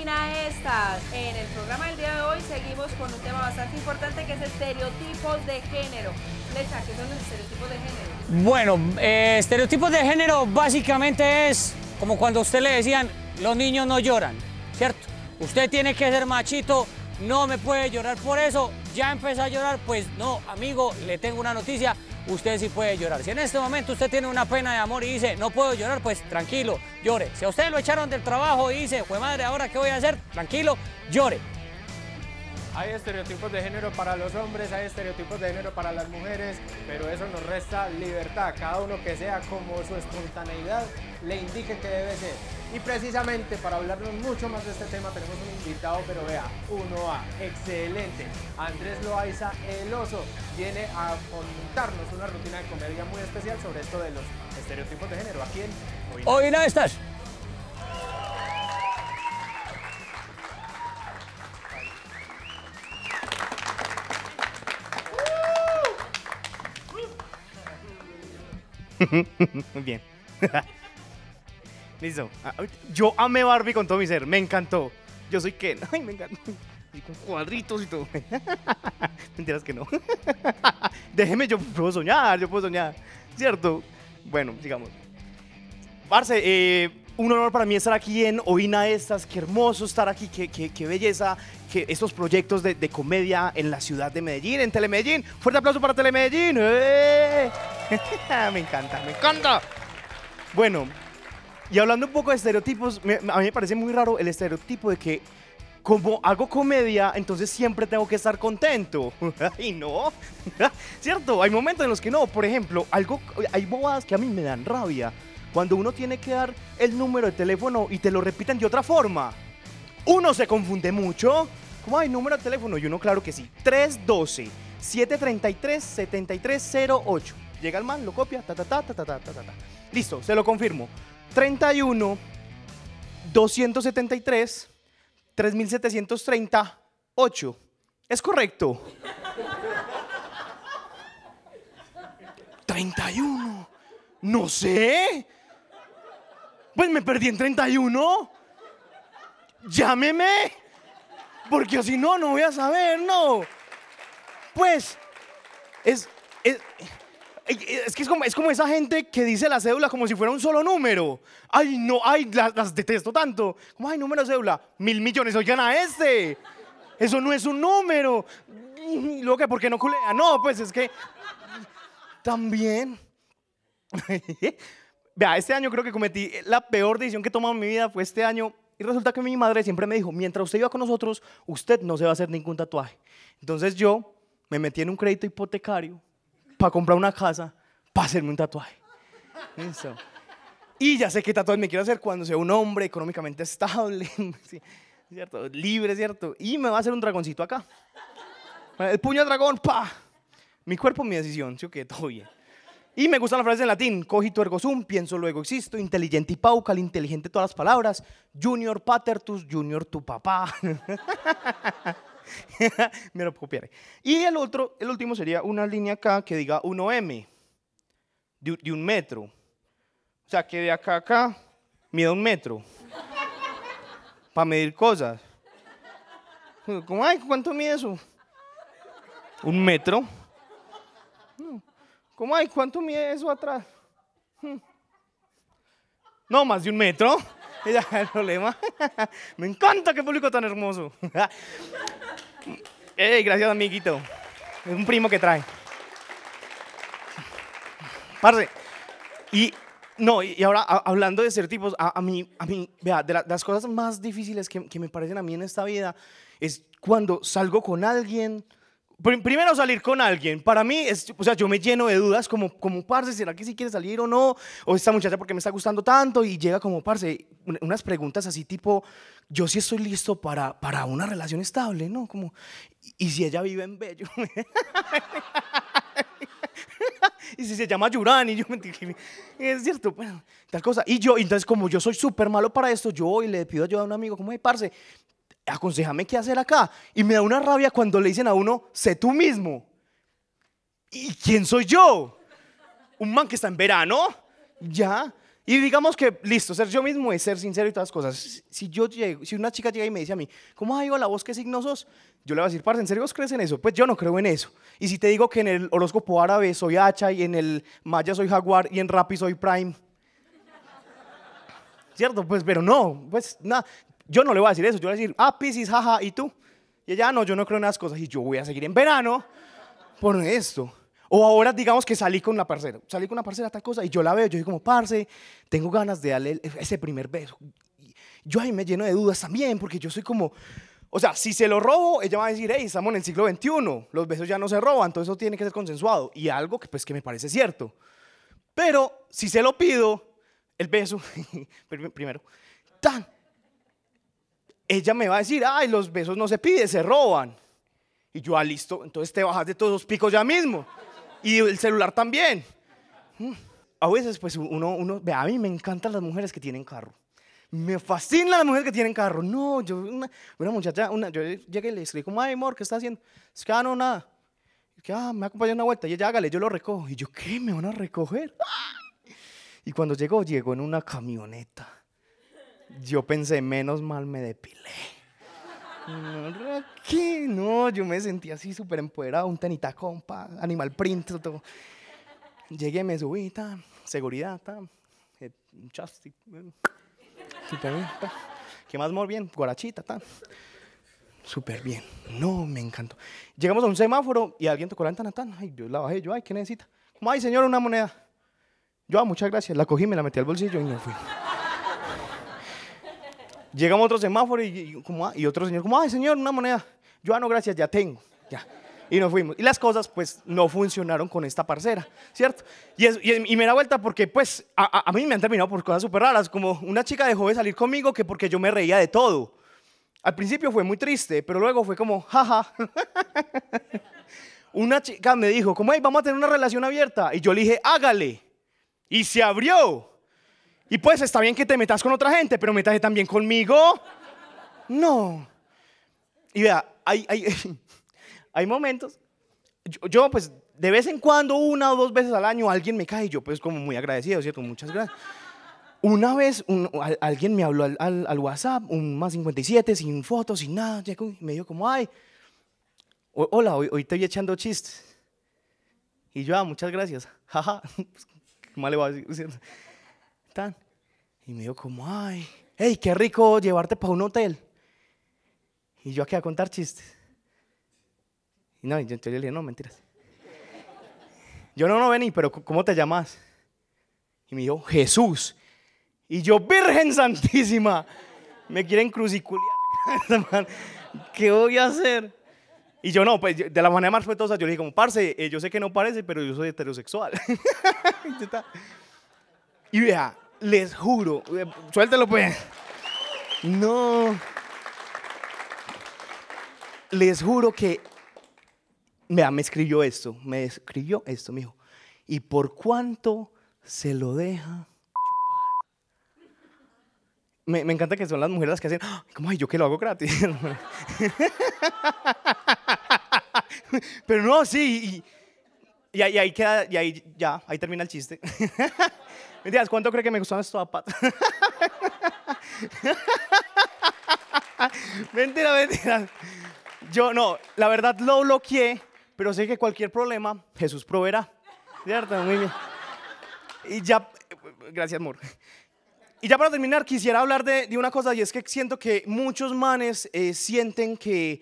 En el programa del día de hoy seguimos con un tema bastante importante que es estereotipos de género. Lecha, ¿qué son los estereotipos de género? Bueno, eh, estereotipos de género básicamente es como cuando usted le decían, los niños no lloran, ¿cierto? Usted tiene que ser machito, no me puede llorar por eso, ya empezó a llorar, pues no, amigo, le tengo una noticia, usted sí puede llorar. Si en este momento usted tiene una pena de amor y dice, no puedo llorar, pues tranquilo, llore. Si a usted lo echaron del trabajo y dice, fue madre, ¿ahora qué voy a hacer? Tranquilo, llore. Hay estereotipos de género para los hombres, hay estereotipos de género para las mujeres, pero eso nos resta libertad, cada uno que sea como su espontaneidad le indique que debe ser. Y precisamente para hablarnos mucho más de este tema tenemos un invitado, pero vea, 1A, excelente. Andrés Loaiza, el oso, viene a contarnos una rutina de comedia muy especial sobre esto de los estereotipos de género. Aquí en Hoy no estás. Muy bien. Listo. Ah, Yo amé Barbie con todo mi ser. Me encantó. Yo soy Ken. Ay, me encantó. Y con cuadritos y todo. Mentiras que no. Déjeme, yo puedo soñar, yo puedo soñar. ¿Cierto? Bueno, sigamos. Parce, eh, un honor para mí estar aquí en Oína Estas. Qué hermoso estar aquí, qué, qué- qué belleza. Que estos proyectos de, de comedia en la ciudad de Medellín, en Telemedellín. Fuerte aplauso para Telemedellín. ¡Eh! me encanta, me encanta. Bueno, y hablando un poco de estereotipos, me- a mí me parece muy raro el estereotipo de que como hago comedia, entonces siempre tengo que estar contento. y no, ¿cierto? Hay momentos en los que no. Por ejemplo, algo, hay bobadas que a mí me dan rabia. Cuando uno tiene que dar el número de teléfono y te lo repiten de otra forma. Uno se confunde mucho. ¿Cómo hay número de teléfono? Y uno, claro que sí. 312-733-7308. Llega el man, lo copia, ta ta ta ta ta ta ta ta. Listo, se lo confirmo. 31 273 3738. Es correcto. 31. No sé. Pues me perdí en 31. Llámeme. Porque si no, no voy a saber, no. Pues, es, es, es que es como, es como esa gente que dice la cédula como si fuera un solo número. Ay, no, ay, las, detesto tanto. Como, ay, número de cédula, mil millones, oigan a este. Eso no es un número. Luego que, ¿por qué no culea? No, pues es que también. Vea, este año creo que cometí la peor decisión que he tomado en mi vida fue este año. Y resulta que mi madre siempre me dijo, mientras usted iba con nosotros, usted no se va a hacer ningún tatuaje. Entonces yo me metí en un crédito hipotecario para comprar una casa, para hacerme un tatuaje. Y ya sé qué tatuaje me quiero hacer cuando sea un hombre económicamente estable, sí, ¿cierto? libre, ¿cierto? Y me va a hacer un dragoncito acá. El puño de dragón, pa. Mi cuerpo, mi decisión, ¿sí o qué? Todo bien. Y me gustan las frases en latín. Cogito ergo sum, pienso luego existo, inteligente y paucal, inteligente todas las palabras. Junior patertus, junior tu papá. Me lo copiaré. Y el otro, el último sería una línea acá que diga 1M, de, un metro. O sea, que de acá a acá mida un metro. Para medir cosas. Como, ay, ¿cuánto mide eso? Un metro. ¿Cómo hay? ¿Cuánto mide eso atrás? Hmm. No, más de un metro. Ya el problema. Me encanta qué público tan hermoso. Ey, gracias, amiguito. Es un primo que trae. Parce. Y no, y ahora hablando de estereotipos, a, a mí, a mí, vea, de, la- de las cosas más difíciles que, que me parecen a mí en esta vida es cuando salgo con alguien. Prim- Primero salir con alguien, para mí, es, o sea, yo me lleno de dudas como, como, parce, ¿será que sí quiere salir o no? O esta muchacha, porque me está gustando tanto? Y llega como, parce, un- unas preguntas así tipo, yo sí estoy listo para, para una relación estable, ¿no? Como, ¿y, si ella vive en Bello? y si se llama Yurán y yo me es cierto, bueno, tal cosa. Y yo, entonces como yo soy súper malo para esto, yo voy y le pido ayuda a un amigo, como, hey, parce, aconsejame qué hacer acá. Y me da una rabia cuando le dicen a uno, sé tú mismo. ¿Y quién soy yo? Un man que está en verano, ya. Y digamos que, listo, ser yo mismo es ser sincero y todas las cosas. Si yo llego, si una chica llega y me dice a mí, ¿cómo ha ido la voz? ¿Qué signo sos? Yo le voy a decir, parce, ¿en serio vos crees en eso? Pues yo no creo en eso. Y si te digo que en el horóscopo árabe soy hacha y en el maya soy jaguar y en Rappi soy prime. ¿Cierto? Pues, pero no, pues nada. Yo no le voy a decir eso. Yo le voy a decir, ah, Piscis, jaja, ¿y tú? Y ella, no, yo no creo en esas cosas y yo voy a seguir en verano por esto. O ahora digamos que salí con una parcera, salí con una parcera tal cosa y yo la veo, yo digo como, parce, tengo ganas de darle ese primer beso. Yo ahí me lleno de dudas también porque yo soy como, o sea, si se lo robo, ella va a decir, hey, estamos en el siglo XXI, los besos ya no se roban, todo eso tiene que ser consensuado. Y algo que pues que me parece cierto. Pero si se lo pido, el beso, primero, tan, ella me va a decir, ay, los besos no se piden, se roban. Y yo, ah, listo, entonces te bajas de todos los picos ya mismo. Y el celular también. Mm. A veces, pues uno, uno, ve, a mí me encantan las mujeres que tienen carro. Me fascinan las mujeres que tienen carro. No, yo, una, muchacha, una, yo llegué y le escribí como, ay, amor, ¿qué está haciendo? Es que, ah, no, nada. Es que, ah, me acompaña una vuelta. Y ella, hágale, yo lo recojo. Y yo, ¿qué? ¿Me van a recoger? Y cuando llegó, llegó en una camioneta. Yo pensé, menos mal me depilé. ¿Qué? No, yo me sentí así súper empoderado, un tenita compa, animal print, todo. Llegué, me subí, seguridad, ta, eh, chastic, ¿Qué más, muy bien? Guarachita, ta. Súper bien. No, me encantó. Llegamos a un semáforo y alguien tocó la ventana, tan. Ay, yo la bajé, yo, ay, ¿qué necesita? Como, ay, señor, una moneda. Yo, ah, muchas gracias. La cogí, me la metí al bolsillo y me fui. Llegamos a otro semáforo y, como, y otro señor, como, ay, señor, una moneda. Yo, ah, no, gracias, ya tengo. Ya. Y nos fuimos. Y las cosas, pues, no funcionaron con esta parcera, ¿cierto? Y, y, me da vuelta porque, pues, a, a, mí me han terminado por cosas súper raras. Como una chica dejó de salir conmigo que porque yo me reía de todo. Al principio fue muy triste, pero luego fue como, jaja. una chica me dijo, como, hey, vamos a tener una relación abierta. Y yo le dije, hágale. Y se abrió. Y pues está bien que te metas con otra gente, pero metas también conmigo. No. Y vea, hay, hay, hay momentos. Yo, pues de vez en cuando, una o dos veces al año, alguien me cae y yo pues como muy agradecido, ¿cierto? Muchas gracias. Una vez alguien me habló al, WhatsApp, un más 57, sin fotos, sin nada. Me dijo como, ay, hola, hoy, hoy te voy echando chistes. Y yo, ah, muchas gracias. Jaja, ¿qué más le voy a decir? Y me dijo como, ay, hey, qué rico llevarte para un hotel. Y yo aquí a contar chistes. Y no, yo, le dije, no, mentiras. Yo no, no vení, pero ¿cómo te llamas? Y me dijo, Jesús. Y yo, Virgen Santísima, me quieren cruciculiar ¿Qué voy a hacer? Y yo no, pues de la manera más respetuosa, yo le dije como, parce, eh, yo sé que no parece, pero yo soy heterosexual. y vea, les juro, eh, suéltelo pues. No. Les juro que, vea, me escribió esto, me escribió esto, me dijo, ¿y por cuánto se lo deja me, me, encanta que son las mujeres las que hacen, como, ay, yo que lo hago gratis. Pero no, sí, y, y, ahí queda, y ahí ya, ahí termina el chiste. Mentiras, ¿cuánto cree que me gustan estos zapatos? mentira, mentira. Yo no, la verdad lo bloqueé, pero sé que cualquier problema Jesús proveerá. ¿Cierto? Muy bien. Y ya, gracias, amor. Y ya para terminar, quisiera hablar de, una cosa, y es que siento que muchos manes eh, sienten que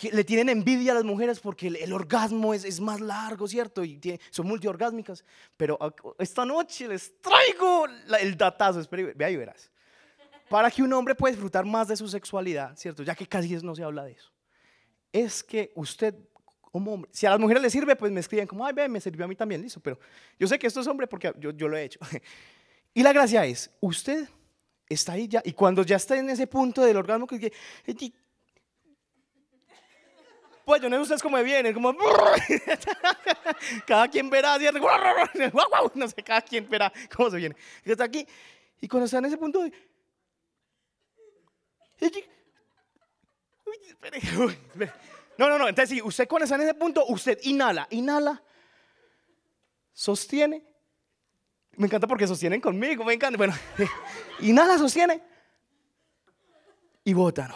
que le tienen envidia a las mujeres porque el, orgasmo es, es, más largo, ¿cierto? Y son multiorgásmicas. Pero esta noche les traigo el datazo, espera, ve ahí verás. Para que un hombre pueda disfrutar más de su sexualidad, ¿cierto? Ya que casi no se habla de eso. Es que usted, como hombre, si a las mujeres les sirve, pues me escriben como, ay, ve, me sirvió a mí también, listo. Pero yo sé que esto es hombre porque yo, yo lo he hecho. Y la gracia es, usted está ahí ya, y cuando ya está en ese punto del orgasmo, que pues yo no sé ustedes cómo vienen, como cada quien verá, no sé, cada quien verá cómo se viene. Y está aquí, y cuando está en ese punto, no, no, no, entonces si usted cuando está en ese punto, usted inhala, inhala, sostiene Me encanta porque sostienen conmigo, me encanta. Bueno, y nada, sostiene. Y botan.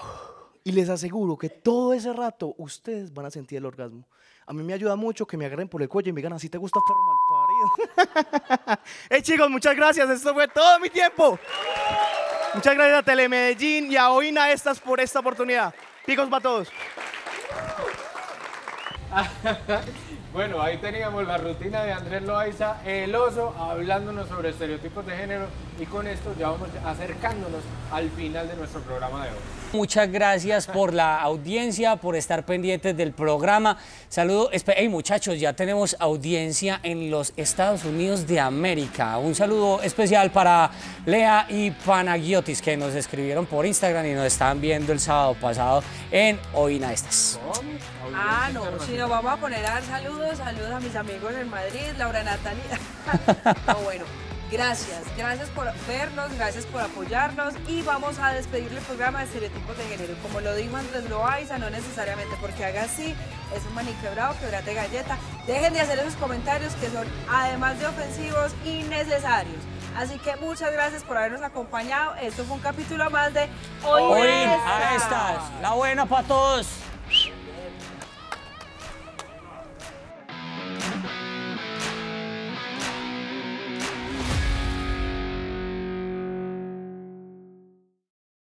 Y les aseguro que todo ese rato ustedes van a sentir el orgasmo. A mí me ayuda mucho que me agarren por el cuello y me digan, así te gusta perro mal parido. hey chicos, muchas gracias. Esto fue todo mi tiempo. Muchas gracias a Telemedellín y a Oina Estas por esta oportunidad. Picos para todos. Bueno, ahí teníamos la rutina de Andrés Loaiza, el oso, hablándonos sobre estereotipos de género y con esto ya vamos acercándonos al final de nuestro programa de hoy. Muchas gracias por la audiencia, por estar pendientes del programa. Saludo, hey muchachos, ya tenemos audiencia en los Estados Unidos de América. Un saludo especial para Lea y Panagiotis que nos escribieron por Instagram y nos estaban viendo el sábado pasado en Oína Estas. Ah, no, si nos vamos a poner a dar saludos, saludos a mis amigos en Madrid, Laura Natalia. no, bueno, gracias, gracias por vernos, gracias por apoyarnos y vamos a despedir el programa de estereotipos de género. Como lo dijo Andrés Loaiza, no necesariamente porque haga así, es un maní quebrado, quebrate galleta. Dejen de hacer esos comentarios que son, además de ofensivos, innecesarios. Así que muchas gracias por habernos acompañado. Esto fue un capítulo más de Hoy, Hoy a estas, la buena para todos.